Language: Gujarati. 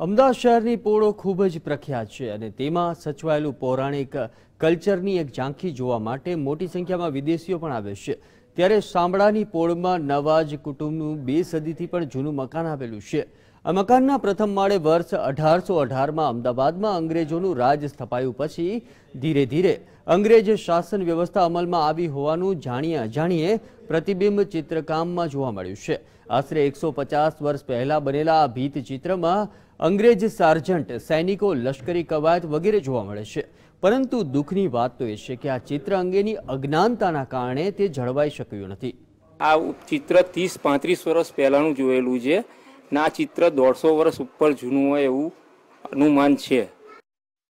અમદાવાદ શહેરની પોળો ખૂબ જ પ્રખ્યાત છે અને તેમાં સચવાયેલું પૌરાણિક કલ્ચરની એક ઝાંખી જોવા માટે મોટી સંખ્યામાં વિદેશીઓ પણ આવે છે. ત્યારે શામળાની પોળમાં નવાજ કુટુંબનું બે સદીથી પણ જૂનું મકાન આવેલું છે. આ મકાનના પ્રથમ માળે વર્ષ અઢારસો અઢારમાં અમદાવાદમાં અંગ્રેજોનું રાજ સ્થપાયું પછી ધીરે ધીરે અંગ્રેજ શાસન વ્યવસ્થા અમલમાં આવી હોવાનું જાણીએ અજાણીએ પ્રતિબિંબ ચિત્રકામમાં જોવા મળ્યું છે. આશરે એકસો પચાસ વર્ષ પહેલાં બનેલા આ ભીત ચિત્રમાં અંગ્રેજ સાર્જન્ટ, સૈનિકો, લશ્કરી કવાયત વગેરે જોવા મળે છે. પરંતુ દુઃખની વાત તો એ છે કે આ ચિત્ર અંગેની અજ્ઞાનતાના કારણે તે જળવાઈ શક્યું નથી. આ ચિત્ર ત્રીસ પાંત્રીસ વર્ષ પહેલાંનું જોયેલું છે. ને ચિત્ર દોઢસો વર્ષ ઉપર જૂનું હોય એવું અનુમાન છે.